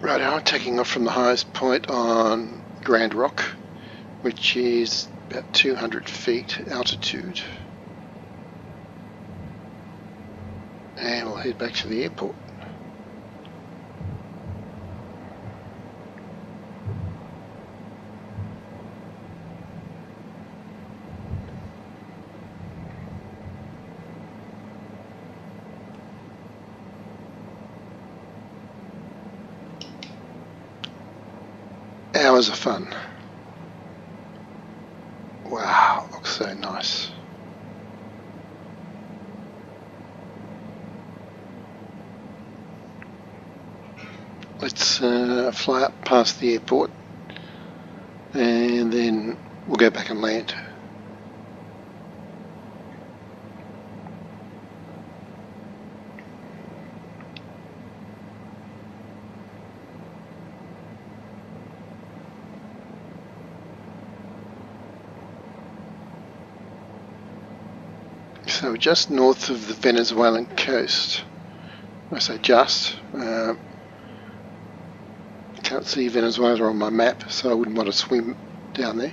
Right, I'm taking off from the highest point on Gran Roque, which is about 200 feet altitude. And we'll head back to the airport. Hours of fun. Wow, looks so nice. Let's uh, fly up past the airport and then we'll go back and land. So just north of the Venezuelan coast. I say just. Uh, can't see Venezuela on my map, so I wouldn't want to swim down there.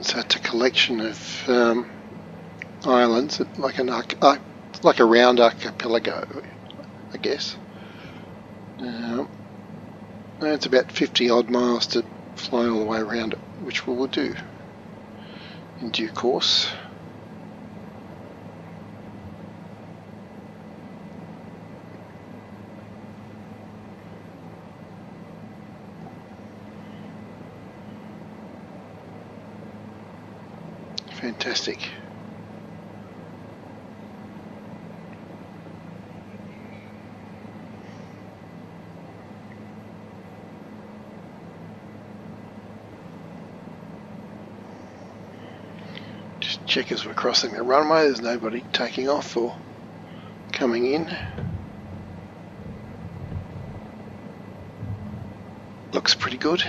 So it's a collection of um, islands, like an arch like a round archipelago, I guess. Uh, it's about 50 odd miles to fly all the way around it, which we will do in due course. Fantastic. Check as we're crossing the runway, there's nobody taking off or coming in. Looks pretty good.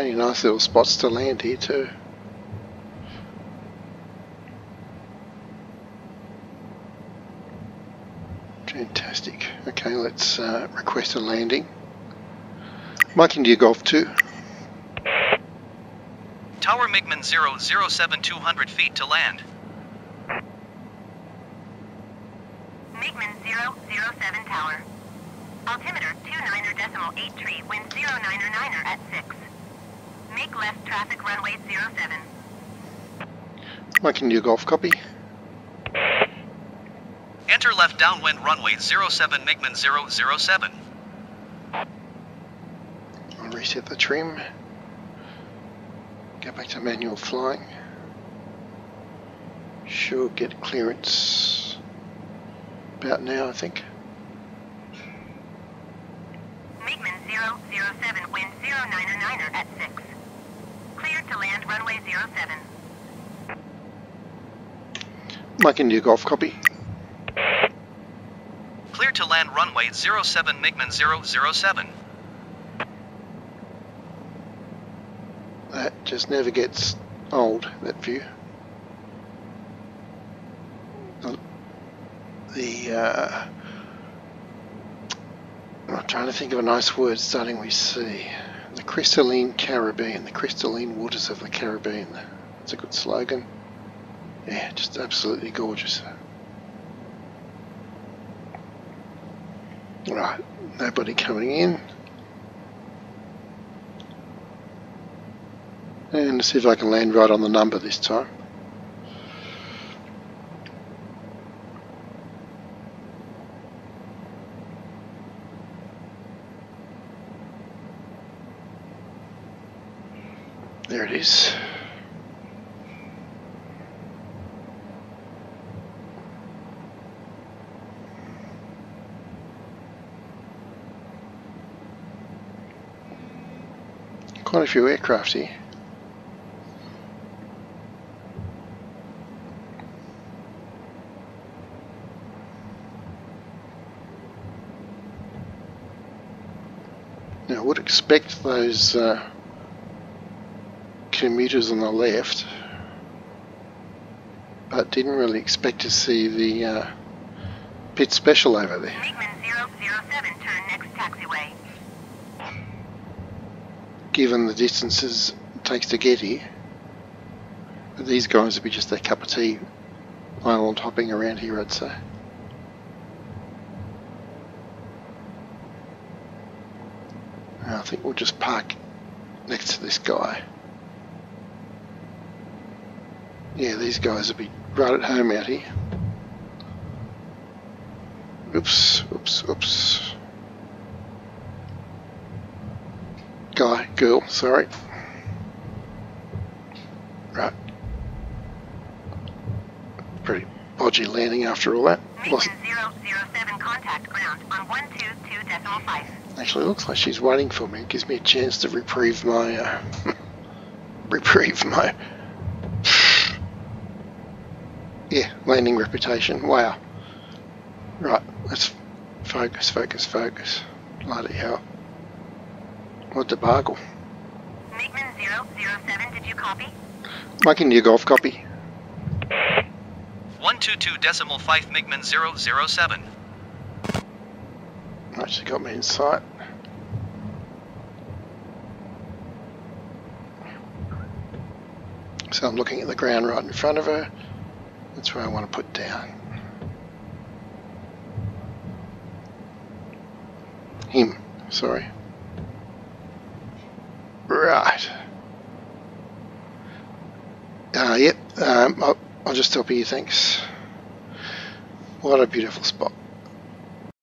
Plenty of nice little spots to land here too. Fantastic. Okay, let's uh, request a landing. Mike India Golf 2. Tower Migman 0, 07 200 feet to land. Migman 007 Tower. Altimeter 29er decimal 8 tree, wind 09er 9er at 6. Make left traffic runway 07. Mike India Golf copy. Enter left downwind runway 07 Migman 007. I'll reset the trim. Go back to manual flying. Should get clearance about now, I think. Migman 007, wind 09er 9er at 6. Cleared to land runway 07. Mike India Golf copy. Clear to land runway 07 Migman 007. That just never gets old, that view. The, uh, I'm trying to think of a nice word starting with C. The crystalline Caribbean, the crystalline waters of the Caribbean. That's a good slogan. Yeah, just absolutely gorgeous. Right, nobody coming in. And see if I can land right on the number this time. There it is. Quite a few aircraft here. Now I would expect those uh, commuters on the left, but didn't really expect to see the uh, Pitts Special over there. 007, turn next taxiway. Given the distances it takes to get here, these guys would be just their cup of tea island hopping around here, I'd say. I think we'll just park next to this guy. Yeah, these guys will be right at home out here. Oops, oops, oops. Guy, girl, sorry. Right. Pretty podgy landing after all that. Lost, Migman 007, contact ground on 122 decimal 5. actually, looks like she's waiting for me. It gives me a chance to reprieve my, uh, reprieve my, yeah, landing reputation. Wow. Right, let's focus, focus, focus. Bloody hell. What debacle. Migman 007, did you copy? Mike India Golf copy. 122 decimal 5 Migman 007. Actually got me in sight. So I'm looking at the ground right in front of her. That's where I want to put down. Him, sorry. Right. Uh, yep, um, I'll, I'll just stop here, thanks. What a beautiful spot.